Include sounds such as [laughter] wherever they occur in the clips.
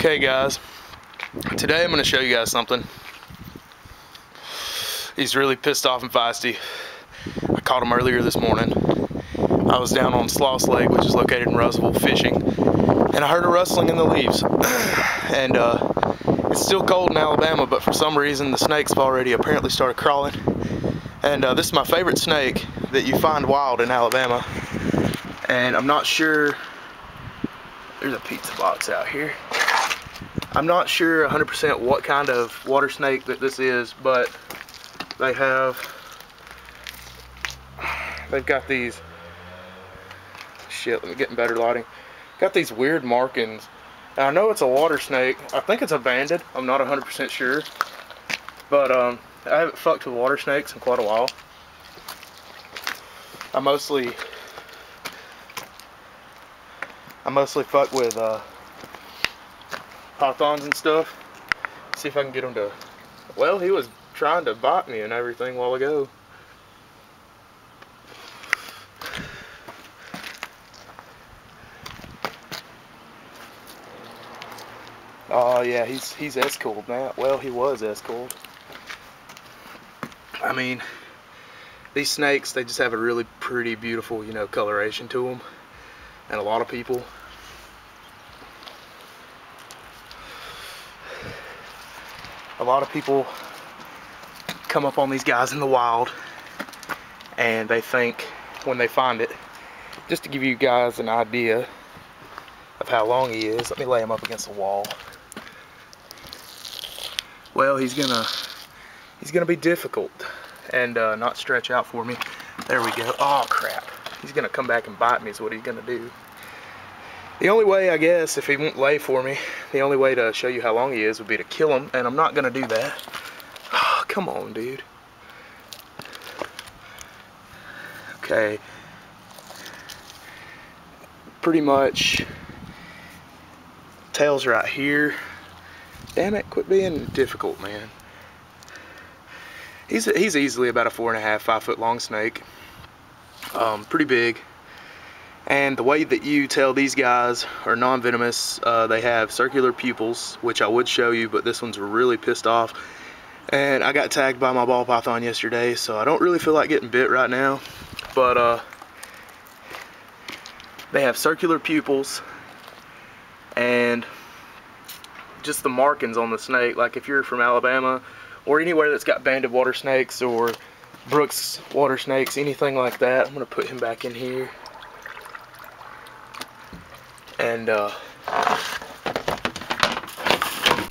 Okay guys, today I'm going to show you guys something. He's really pissed off and feisty. I caught him earlier this morning. I was down on Sloss Lake, which is located in Russellville, fishing, and I heard a rustling in the leaves. [clears throat] and uh, it's still cold in Alabama, but for some reason the snakes have already apparently started crawling. And uh, this is my favorite snake that you find wild in Alabama. And I'm not sure, there's a pizza box out here. I'm not sure 100% what kind of water snake that this is, but they have, they've got these, shit, let me get in better lighting. Got these weird markings. And I know it's a water snake. I think it's a banded. I'm not 100% sure. But um, I haven't fucked with water snakes in quite a while. I mostly, I mostly fuck with uh, pythons and stuff. See if I can get him to, well, he was trying to bite me and everything while ago. Oh yeah, he's he's S cooled now. Well, he was S cooled. I mean, these snakes, they just have a really pretty, beautiful, you know, coloration to them. And a lot of people a lot of people come up on these guys in the wild and they think when they find it just to give you guys an idea of how long he is let me lay him up against the wall. Well he's gonna he's gonna be difficult and uh, not stretch out for me. There we go. Oh crap. He's gonna come back and bite me is what he's gonna do the only way, I guess, if he won't lay for me, the only way to show you how long he is would be to kill him, and I'm not going to do that. Oh, [sighs] come on, dude. Okay. Pretty much, tail's right here. Damn it, quit being difficult, man. He's, he's easily about a four and a half, five foot long snake. Um, pretty big and the way that you tell these guys are non-venomous, uh, they have circular pupils, which I would show you, but this one's really pissed off. And I got tagged by my ball python yesterday, so I don't really feel like getting bit right now. But uh, they have circular pupils and just the markings on the snake. Like if you're from Alabama or anywhere that's got banded water snakes or Brooks water snakes, anything like that. I'm gonna put him back in here and uh,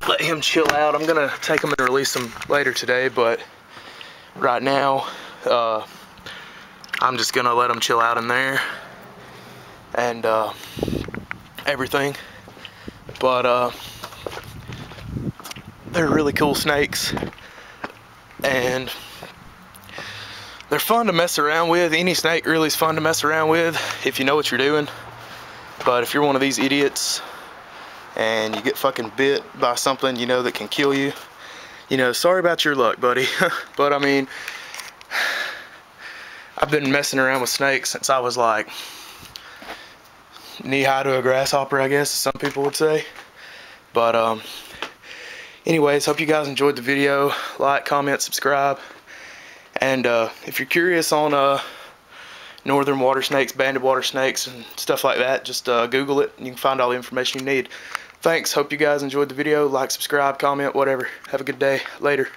let him chill out. I'm gonna take him and release him later today, but right now, uh, I'm just gonna let him chill out in there and uh, everything. But uh, they're really cool snakes and they're fun to mess around with. Any snake really is fun to mess around with if you know what you're doing. But if you're one of these idiots and you get fucking bit by something, you know, that can kill you, you know, sorry about your luck, buddy. [laughs] but I mean, I've been messing around with snakes since I was like knee high to a grasshopper, I guess, some people would say. But, um, anyways, hope you guys enjoyed the video. Like, comment, subscribe. And, uh, if you're curious on, uh, northern water snakes, banded water snakes, and stuff like that. Just uh, Google it and you can find all the information you need. Thanks. Hope you guys enjoyed the video. Like, subscribe, comment, whatever. Have a good day. Later.